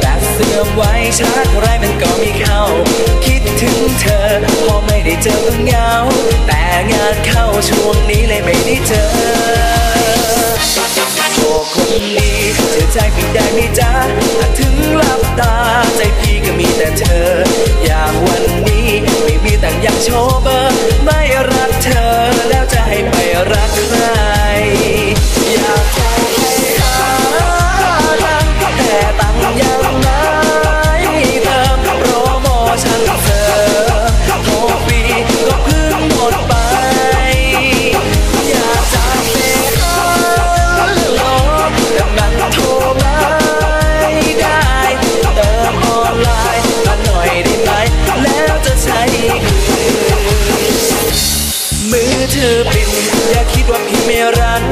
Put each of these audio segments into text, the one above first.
แต่เสื่อมไว้ช้าติไรมันก็มีเข้า คิดถึงเธอ พอไม่ได้เจอก็เหงา แต่งานเข้าช่วงนี้เลยไม่ได้เจอโอ้คนดีเธอใจพี่ได้ไหมจ๊ะถ้าถึงหลับตา ใจพี่ก็มีแต่เธอ อย่างวัน มือถือปิดอย่าคิดว่าพี่ไม่รัน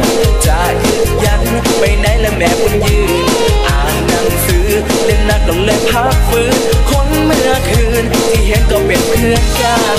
จะยืดยันไปไหนและแม่บุญยืนอ่านหนังสือเล่นนักต้องเล่นพักฟื้นคนเมื่อคืนที่เห็นก็เป็นเพื่อนกัน